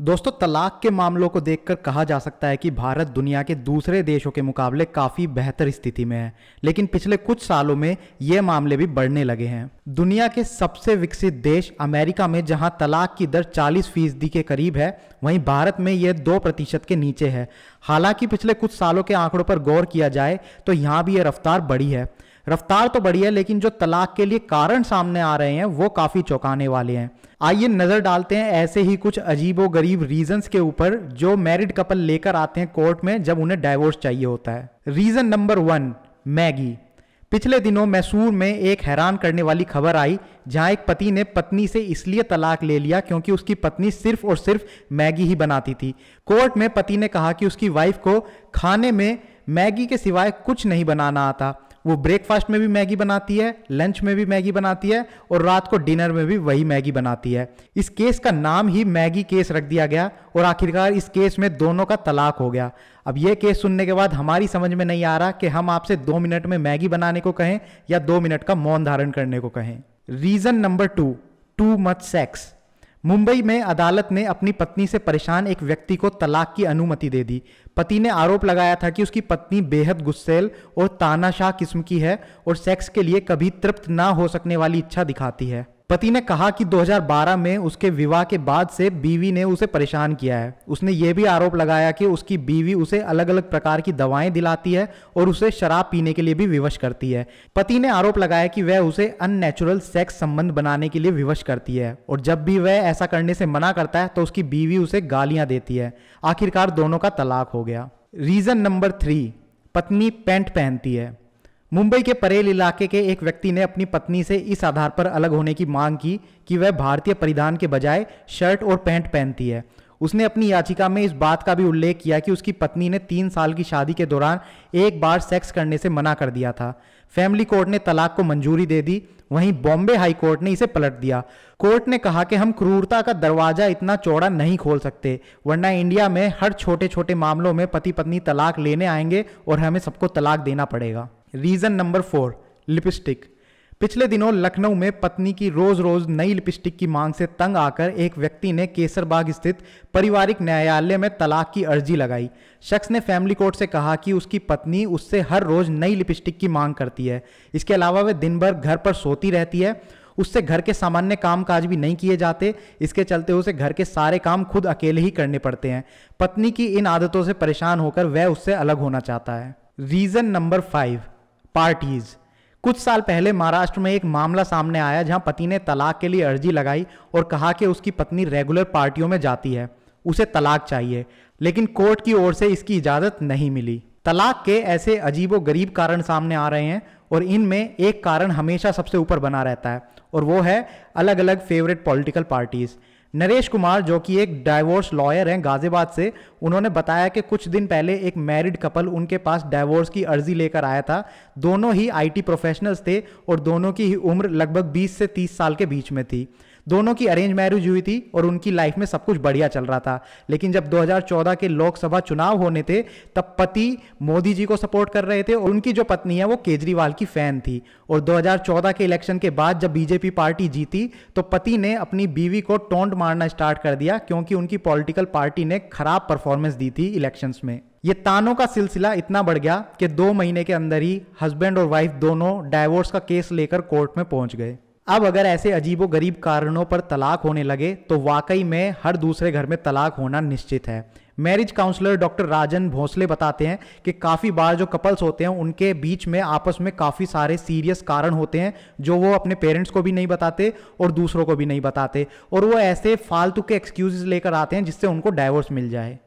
दोस्तों, तलाक के मामलों को देखकर कहा जा सकता है कि भारत दुनिया के दूसरे देशों के मुकाबले काफ़ी बेहतर स्थिति में है। लेकिन पिछले कुछ सालों में ये मामले भी बढ़ने लगे हैं। दुनिया के सबसे विकसित देश अमेरिका में, जहाँ तलाक की दर 40 फ़ीसदी के करीब है, वहीं भारत में यह दो प्रतिशत के नीचे है। हालाँकि पिछले कुछ सालों के आंकड़ों पर गौर किया जाए तो यहाँ भी यह रफ्तार बढ़ी है। रफ्तार तो बढ़ी है, लेकिन जो तलाक के लिए कारण सामने आ रहे हैं, वो काफ़ी चौंकाने वाले हैं। आइए नज़र डालते हैं ऐसे ही कुछ अजीबो गरीब रीजंस के ऊपर जो मैरिड कपल लेकर आते हैं कोर्ट में जब उन्हें डाइवोर्स चाहिए होता है। रीज़न नंबर वन मैगी पिछले दिनों मैसूर में एक हैरान करने वाली खबर आई, जहाँ एक पति ने पत्नी से इसलिए तलाक ले लिया क्योंकि उसकी पत्नी सिर्फ़ और सिर्फ़ मैगी ही बनाती थी। कोर्ट में पति ने कहा कि उसकी वाइफ को खाने में मैगी के सिवाय कुछ नहीं बनाना आता। वो ब्रेकफास्ट में भी मैगी बनाती है लंच में भी मैगी बनाती है और रात को डिनर में भी वही मैगी बनाती है। इस केस का नाम ही मैगी केस रख दिया गया और आखिरकार इस केस में दोनों का तलाक हो गया। अब यह केस सुनने के बाद हमारी समझ में नहीं आ रहा कि हम आपसे दो मिनट में मैगी बनाने को कहें या दो मिनट का मौन धारण करने को कहें। Reason number two too much sex Mumbai में अदालत ने अपनी पत्नी से परेशान एक व्यक्ति को तलाक की अनुमति दे दी। पति ने आरोप लगाया था कि उसकी पत्नी बेहद गुस्सेल और तानाशाह किस्म की है और सेक्स के लिए कभी तृप्त ना हो सकने वाली इच्छा दिखाती है। पति ने कहा कि 2012 में उसके विवाह के बाद से बीवी ने उसे परेशान किया है। उसने ये भी आरोप लगाया कि उसकी बीवी उसे अलग अलग प्रकार की दवाएँ दिलाती है और उसे शराब पीने के लिए भी विवश करती है। पति ने आरोप लगाया कि वह उसे अननेचुरल सेक्स संबंध बनाने के लिए विवश करती है और जब भी वह ऐसा करने से मना करता है तो उसकी बीवी उसे गालियाँ देती है। आखिरकार दोनों का तलाक हो गया। रीजन नंबर थ्री, पत्नी पैंट पहनती है। मुंबई के परेल इलाके के एक व्यक्ति ने अपनी पत्नी से इस आधार पर अलग होने की मांग की कि वह भारतीय परिधान के बजाय शर्ट और पैंट पहनती है। उसने अपनी याचिका में इस बात का भी उल्लेख किया कि उसकी पत्नी ने तीन साल की शादी के दौरान एक बार सेक्स करने से मना कर दिया था। फैमिली कोर्ट ने तलाक को मंजूरी दे दी, वहीं बॉम्बे हाई कोर्ट ने इसे पलट दिया। कोर्ट ने कहा कि हम क्रूरता का दरवाज़ा इतना चौड़ा नहीं खोल सकते, वरना इंडिया में हर छोटे छोटे मामलों में पति पत्नी तलाक लेने आएँगे और हमें सबको तलाक देना पड़ेगा। रीजन नंबर फोर लिपस्टिक पिछले दिनों लखनऊ में पत्नी की रोज रोज नई लिपस्टिक की मांग से तंग आकर एक व्यक्ति ने केसरबाग स्थित पारिवारिक न्यायालय में तलाक की अर्जी लगाई। शख्स ने फैमिली कोर्ट से कहा कि उसकी पत्नी उससे हर रोज नई लिपस्टिक की मांग करती है। इसके अलावा वह दिन भर घर पर सोती रहती है। उससे घर के सामान्य काम काज भी नहीं किए जाते। इसके चलते उसे घर के सारे काम खुद अकेले ही करने पड़ते हैं। पत्नी की इन आदतों से परेशान होकर वह उससे अलग होना चाहता है। रीजन नंबर फाइव पार्टीज़ कुछ साल पहले महाराष्ट्र में एक मामला सामने आया जहाँ पति ने तलाक के लिए अर्जी लगाई और कहा कि उसकी पत्नी रेगुलर पार्टियों में जाती है। उसे तलाक चाहिए, लेकिन कोर्ट की ओर से इसकी इजाज़त नहीं मिली। तलाक के ऐसे अजीबो गरीब कारण सामने आ रहे हैं और इनमें एक कारण हमेशा सबसे ऊपर बना रहता है, और वो है अलग अलग favourite political parties Naresh Kumar, जो कि एक डाइवोर्स लॉयर हैं गाजियाबाद से, उन्होंने बताया कि कुछ दिन पहले एक मैरिड कपल उनके पास डाइवोर्स की अर्जी लेकर आया था। दोनों ही आईटी प्रोफेशनल्स थे और दोनों की ही उम्र लगभग 20 से 30 साल के बीच में थी। दोनों की अरेंज मैरिज हुई थी और उनकी लाइफ में सब कुछ बढ़िया चल रहा था। लेकिन जब 2014 के लोकसभा चुनाव होने थे, तब पति मोदी जी को सपोर्ट कर रहे थे और उनकी जो पत्नी है वो केजरीवाल की फ़ैन थी। और 2014 के इलेक्शन के बाद जब बीजेपी पार्टी जीती तो पति ने अपनी बीवी को टोंट मारना स्टार्ट कर दिया, क्योंकि उनकी पॉलिटिकल पार्टी ने खराब परफॉर्मेंस दी थी इलेक्शन में। ये तानों का सिलसिला इतना बढ़ गया कि दो महीने के अंदर ही हस्बैंड और वाइफ दोनों डाइवोर्स का केस लेकर कोर्ट में पहुँच गए। अब अगर ऐसे अजीबो गरीब कारणों पर तलाक होने लगे तो वाकई में हर दूसरे घर में तलाक होना निश्चित है। Marriage counsellor doctor Rajan Bhosle बताते हैं कि काफ़ी बार जो कपल्स होते हैं, उनके बीच में आपस में काफ़ी सारे सीरियस कारण होते हैं, जो वो अपने पेरेंट्स को भी नहीं बताते और दूसरों को भी नहीं बताते। और वो ऐसे फालतू के एक्सक्यूजेस लेकर आते हैं जिससे उनको डाइवोर्स मिल जाए।